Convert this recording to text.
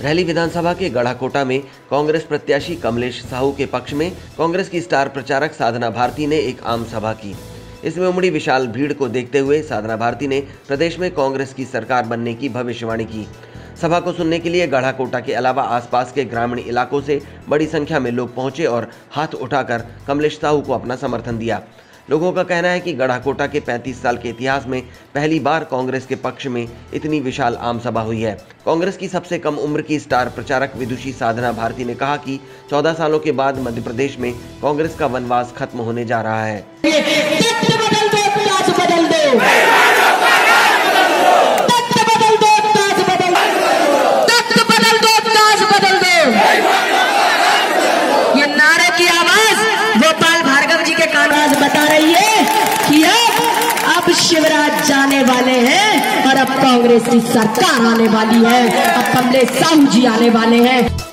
रहली विधानसभा के गढ़ाकोटा में कांग्रेस प्रत्याशी कमलेश साहू के पक्ष में कांग्रेस की स्टार प्रचारक साधना भारती ने एक आम सभा की। इसमें उमड़ी विशाल भीड़ को देखते हुए साधना भारती ने प्रदेश में कांग्रेस की सरकार बनने की भविष्यवाणी की। सभा को सुनने के लिए गढ़ाकोटा के अलावा आसपास के ग्रामीण इलाकों से बड़ी संख्या में लोग पहुँचे और हाथ उठाकर कमलेश साहू को अपना समर्थन दिया। लोगों का कहना है कि गढ़ाकोटा के 35 साल के इतिहास में पहली बार कांग्रेस के पक्ष में इतनी विशाल आम सभा हुई है। कांग्रेस की सबसे कम उम्र की स्टार प्रचारक विदुषी साधना भारती ने कहा कि 14 सालों के बाद मध्य प्रदेश में कांग्रेस का वनवास खत्म होने जा रहा है बता रही है कि अब अब शिवराज जाने वाले हैं और अब कांग्रेस की सरकार आने वाली है। अब कमलेश साहू जी आने वाले हैं।